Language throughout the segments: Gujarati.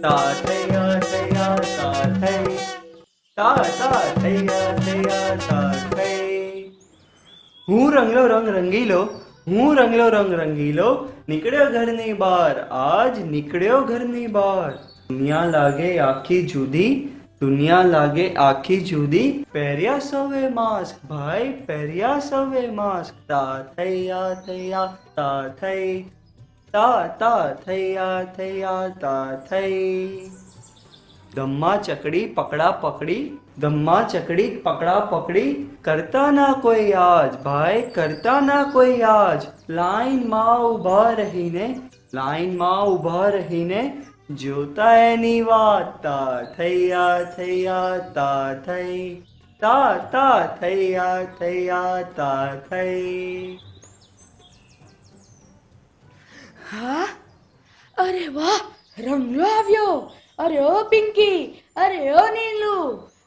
ta thaya હું રંગલો રંગ રંગીલો હું રંગલો રંગ રંગીલો નીકળ્યો ઘરની બહાર. આજ નીકળ્યો ઘરની બહાર. દુનિયા લાગે આખી જુદી, દુનિયા લાગે આખી જુદી. પહેર્યા સવે માસ્ક ભાઈ પહેર્યા સવે માસ્ક તા થયા થયા તા થઈ. તા તા થૈયા થૈયા તા થઈ ધમ્મા ચકડી, પકડા, પકડી. ધમ્મા ચકડી, પકડા, પકડી. કરતા ના કોઈ આજ, ભાઈ, કરતા ના કોઈ આજ. લાઈનમાં ઊભા રહીને લાઈનમાં ઊભા રહીને જોતા એની વાત. તા થૈયા થૈયા તા થઈ તા તા થૈયા થૈયા તા થઈ હા? અરે વાહ રંગલો આવ્યો. અરે ઓ પિંકી અરે ઓ નીલુ.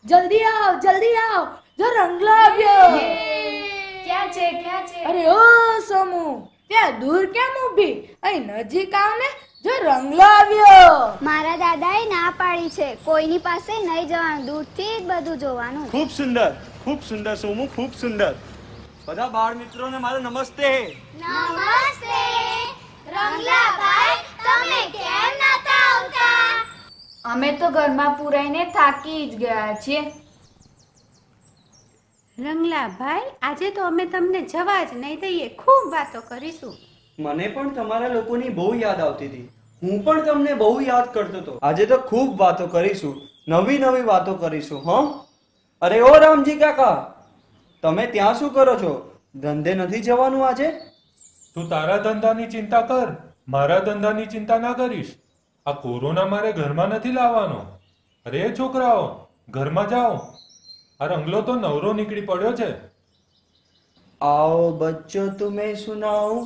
જલ્દી આવ જલ્દી આવ. જો રંગલો આવ્યો. ક્યાં છે ક્યાં છે? અરે ઓ સોમુ ત્યાં દૂર કેમ ઊભી? અહીં નજીક આવ ને જો રંગલો આવ્યો. મારા દાદાએ ના પાડી છે. કોઈની પાસે નહીં જવાનું દૂરથી જ બધું જોવાનું. ખૂબ સુંદર ખૂબ સુંદર સોમુ ખૂબ સુંદર. બધા બાળ મિત્રોને મારો નમસ્તે. નમસ્તે રંગલાભાઈ તમે કેમ નતા આવતા અમે તો ઘરમાં પુરાઈને થાકી જ ગયા છીએ. રંગલાભાઈ આજે તો અમે તમને જવા જ નહીં દઈએ. ખૂબ વાતો કરીશું. મને પણ તમારા લોકોની બહુ યાદ આવતી હતી. હું પણ તમને બહુ યાદ કરતો હતો. આજે તો ખૂબ વાતો કરીશું. નવી નવી વાતો કરીશું હો? અરે ઓ રામજી કાકા તમે ત્યાં શું કરો છો? ધંધે નથી જવાનું આજે? તું તારા ધંધાની ચિંતા કર. મારા ધંધાની ચિંતા ના કરીશ. આ કોરોના મારે ઘરમાં નથી લાવવાનો અરે છોકરાઓ ઘરમાં જાઓ આ રંગલો તો નવરો નીકળી પડ્યો છે आओ बच्चों तुम्हें सुनाऊं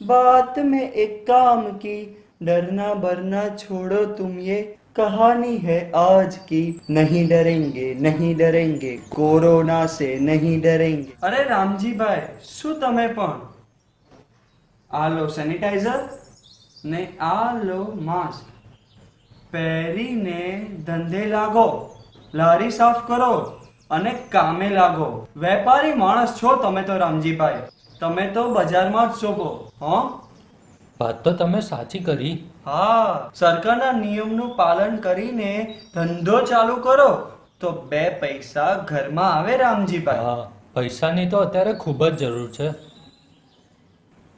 बात में एक काम की डरना बरना छोड़ो तुम ये कहानी है आज की नहीं डरेंगे नहीं डरेंगे कोरोना से नहीं डरेंगे अरे रामजी भाई શું તમે પણ આ લો સેનિટાઈઝર ને આ લો માસ્ક પહેરીને ધંધે લાગો લારી સાફ કરો અને કામે લાગો. વેપારી માણસ છો તમે તો રામજીભાઈ. તમે તો બજારમાં જ શોભો હો? વાત તો તમે સાચી કરી. હા સરકારના નિયમનું પાલન કરીને ધંધો ચાલુ કરો તો બે પૈસા ઘરમાં આવે રામજીભાઈ. હા પૈસાની તો અત્યારે ખૂબ જ જરૂર છે.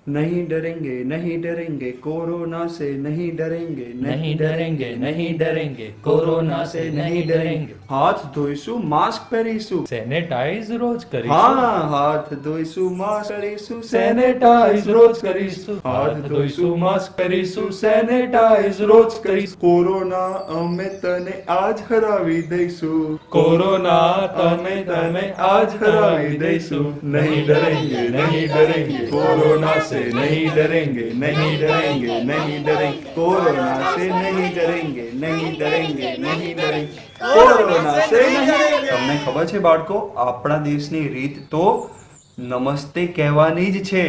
नहीं डरेंगे नहीं डरेंगे कोरोना से नहीं डरेंगे નહીં ડરેંગે નહીં ડરેંગે કોરોના સે નહીં ડરેંગે હાથ ધોઈશું માસ્ક પહેરીશું સેનેટાઈઝ રોજ કરીશું હા હાથ ધોઈશું માસ્ક કરીશું સેનેટાઈઝ રોજ કરીશું હાથ ધોઈશું માસ્ક પહેરીશું સેનેટાઈઝ રોજ કરીશું કોરોના અમે તને આજ હરાવી દઈશું કોરોના તમે તમે આજ હરાવી દઈશું નહીં ડરેંગે નહીં ડરેંગે કોરોના સે નહીં ડરેંગે નહીં ડરેંગે નહીં ડરેંગે કોરોના से नहीं डरेंगे नहीं डरेंगे नहीं डरेंगे કોરોના से नहीं તમને ખબર છે બાળકો આપણા દેશની રીત તો નમસ્તે કહેવાની જ છે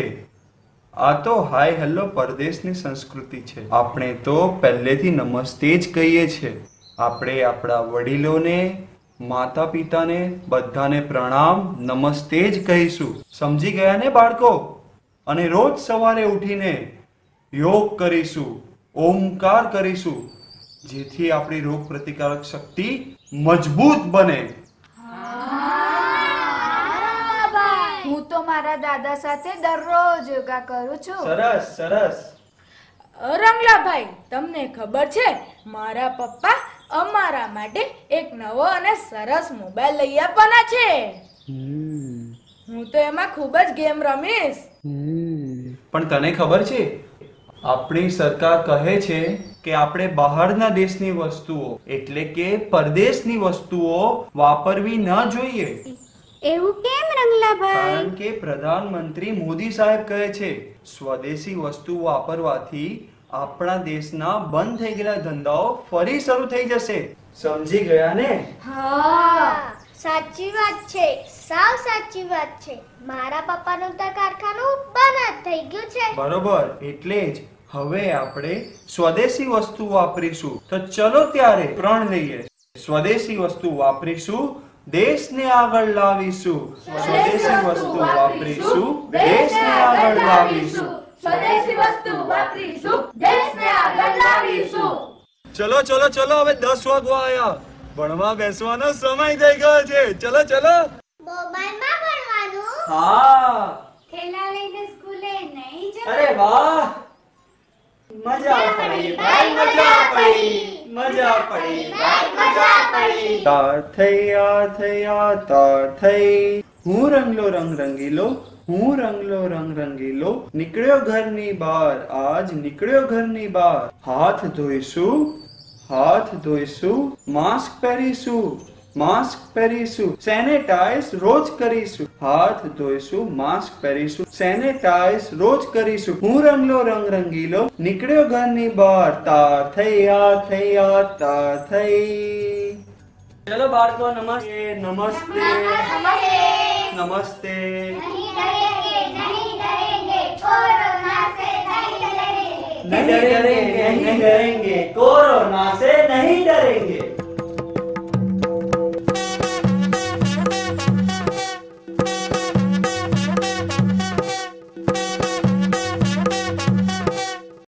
આ તો હાય હેલો પરદેશની સંસ્કૃતિ છે આપણે તો પહેલેથી નમસ્તે જ કહીએ છે આપણે આપણા વડીલોને માતા પિતાને બધાને પ્રણામ નમસ્તે જ કહીશું. સમજી ગયા ને બાળકો? અને રોજ સવારે ઉઠીને યોગ કરીશું ઓમકાર કરીશું જેથી આપણી રોગ પ્રતિકારક શક્તિ મજબૂત બને. હું તો મારા દાદા સાથે દરરોજ યોગા કરું છું. સરસ સરસ. રંગલાભાઈ તમને ખબર છે મારા પપ્પા અમારા માટે એક નવો અને સરસ મોબાઈલ લઈ આપવાના છે. હું તો એમાં ખૂબ જ ગેમ રમીશ. પણ તને ખબર છે આપણી સરકાર કહે છે કે આપણે બહારના દેશની વસ્તુઓ એટલે કે પરદેશની વસ્તુઓ વાપરવી ન જોઈએ. એવું કેમ રંગલાભાઈ? કારણ કે પ્રધાનમંત્રી મોદી સાહેબ કહે છે સ્વદેશી વસ્તુ વાપરવાથી આપણા દેશના બંધ થઈ ગયેલા ધંધાઓ ફરી શરૂ થઈ જશે. સમજી ગયા ને? હા સાચી વાત છે સાવ સાચી વાત છે. મારા પપ્પાનું તો કારખાનું બંધ થઈ ગયું છે. બરોબર એટલે જ હવે આપણે સ્વદેશી વસ્તુ વાપરીશું. તો ચલો ત્યારે પ્રણ લઈએ. સ્વદેશી વસ્તુ વાપરીશું દેશને આગળ લાવીશું. સ્વદેશી વસ્તુ વાપરીશું દેશને આગળ લાવીશું. સ્વદેશી વસ્તુ વાપરીશું દેશને આગળ લાવીશું. ચલો ચલો ચલો હવે દસ વાગવા આયા ભણવા બેસવાનો સમય થઈ ગયો છે. ચલો ચલો. મોબાઈલમાં ભણવાનું? હા. થેલા લઈને સ્કૂલે નહીં જવું? અરે વાહ. મજા પડી. ભાઈ મજા પડી. મજા પડી. ભાઈ મજા પડી. તાર થયા આ તાર થઈ હું રંગલો રંગ રંગીલો હું રંગલો રંગ રંગીલો નીકળ્યો ઘરની બહાર આજ નીકળ્યો ઘરની બહાર. હાથ ધોઈશું હાથ ધોઈશું માસ્ક પહેરીશું માસ્ક પહેરીશું સેનેટાઈઝ રોજ કરીશું. હાથ ધોઈશું માસ્ક પહેરીશું સેનેટાઈઝ રોજ કરીશું. હું રંગલો રંગ રંગીલો નીકળ્યો ઘરની બહાર. તાર થયા થયા તાર થઈ. ચલો બાળકો નમસ્તે. નમસ્તે નમસ્તે. नहीं डरेंगे नहीं डरेंगे कोरोना से नहीं डरेंगे नहीं डरेंगे नहीं डरेंगे कोरोना से नहीं डरेंगे